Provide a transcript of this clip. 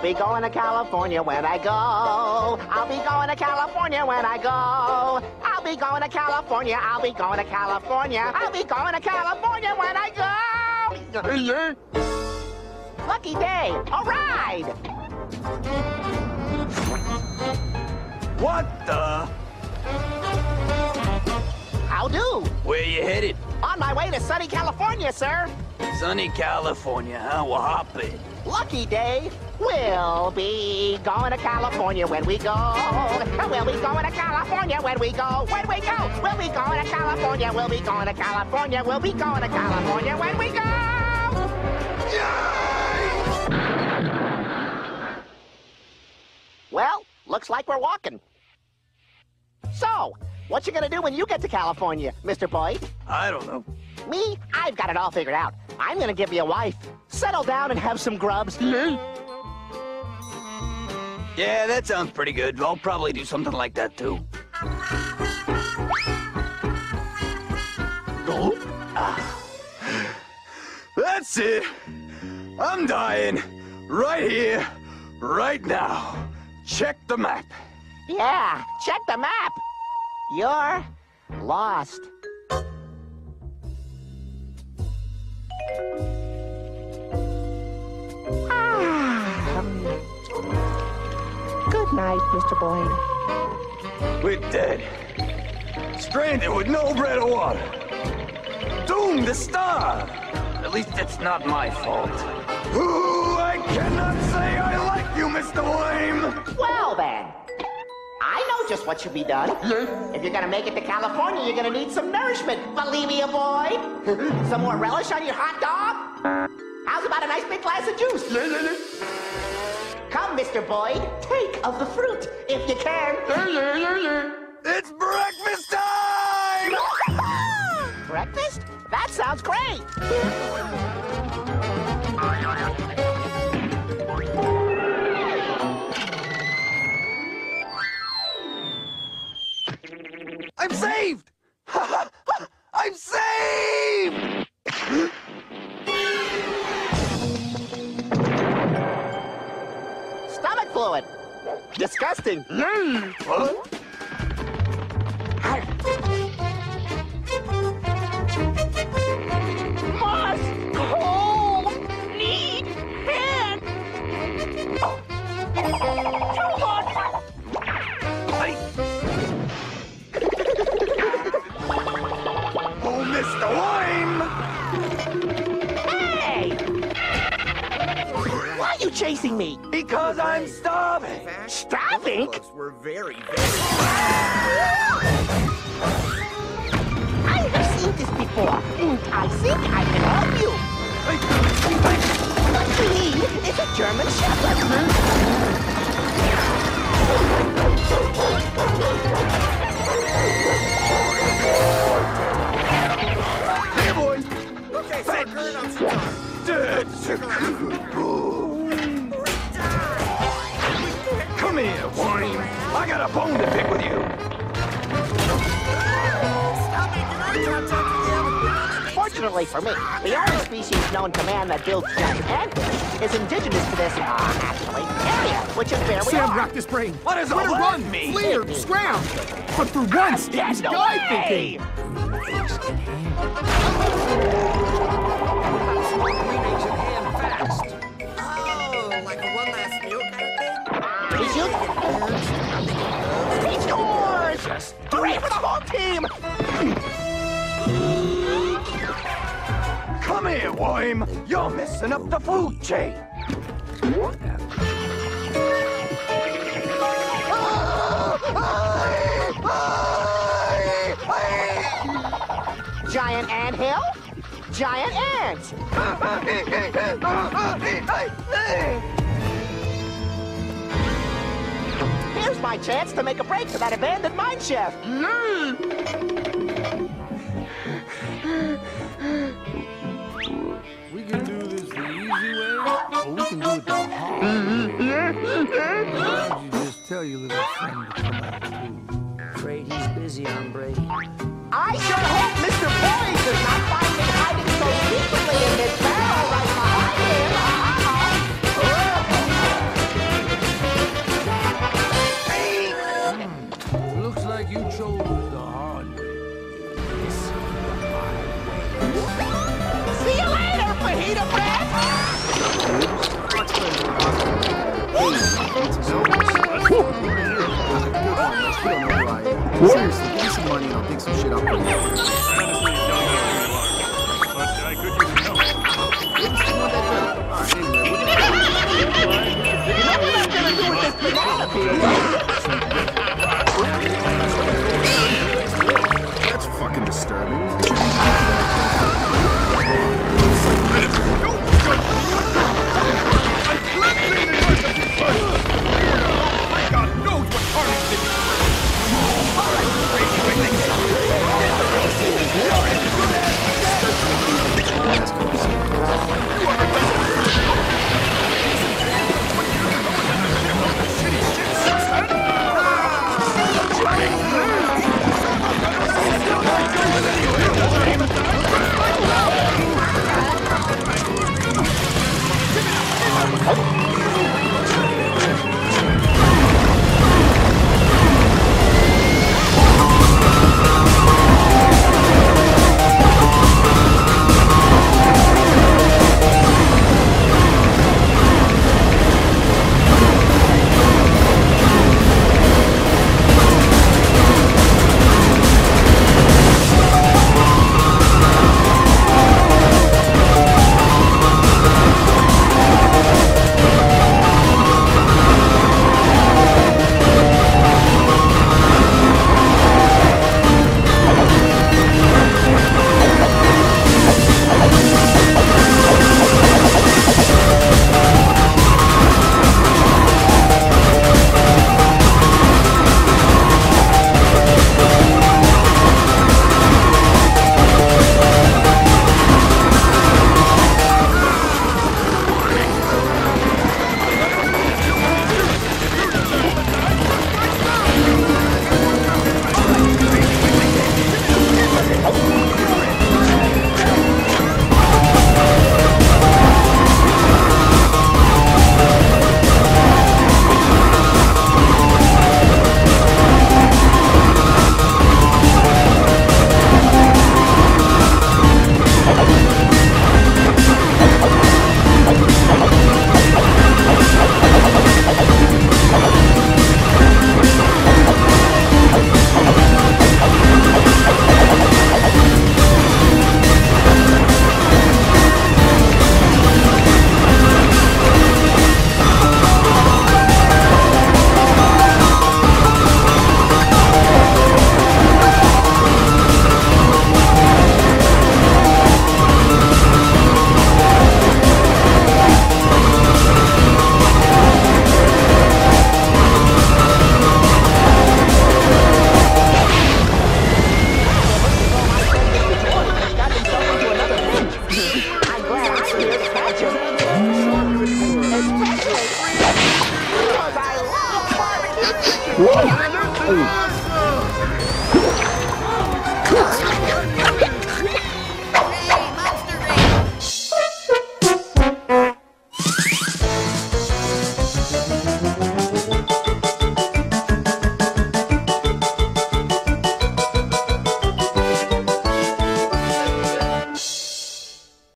I'll be going to California when I go. I'll be going to California when I go. I'll be going to California. I'll be going to California. I'll be going to California when I go. Lucky day. A ride. What the? How do? Where you headed? On my way to sunny California, sir. Sunny California, huh? Well, hop in. Lucky day. We'll be going to California when we go. We'll be going to California when we go. When we go. We'll be going to California. We'll be going to California. We'll be going to California when we go. Well, looks like we're walking. So, what you gonna do when you get to California, Mr. Boyd? I don't know. Me? I've got it all figured out. I'm gonna give you a wife. Settle down and have some grubs. Yeah, that sounds pretty good. I'll probably do something like that, too. Oh. Ah. That's it. I'm dying. Right here. Right now. Check the map. Yeah, check the map. You're lost. Good night, Mr. Boyd. We're dead. Stranded with no bread or water. Doomed to starve. At least it's not my fault. Ooh, I cannot say I like you, Mr. Lame. Well, then. I know just what should be done. If you're gonna make it to California, you're gonna need some nourishment. Believe me, Boyd. some more relish on your hot dog? How's about a nice big glass of juice? Come, Mr. Boyd, take of the fruit, if you can. It's breakfast time! Breakfast? That sounds great. I'm saved! I'm saved! Disgusting. Mm. What? Moss, you chasing me? Because I'm starving. Starving? Books were very, very. I have seen this before. Mm, I think I can help you. Come here, Wayne. I got a bone to pick with you. Stop it! Can I contact you? Fortunately for me, the only species known to man that builds giant anthills is indigenous to this, uh, actually, area, which is where we Sam are. rocked his brain. What does Where to all that run, mean? flee, scram? But for once, it was Get guy away! thinking. Oh, Three for the whole team! Come here, Wayne. You're messing up the food chain. Giant anthill, giant ants. my chance to make a break for that abandoned mine shaft. We can do this the easy way, or we can do it the hard way. Why don't you just tell your little friend to come out too? Afraid he's busy, hombre. I sure hope Mr. Boyd does not find me hiding some shit up Especially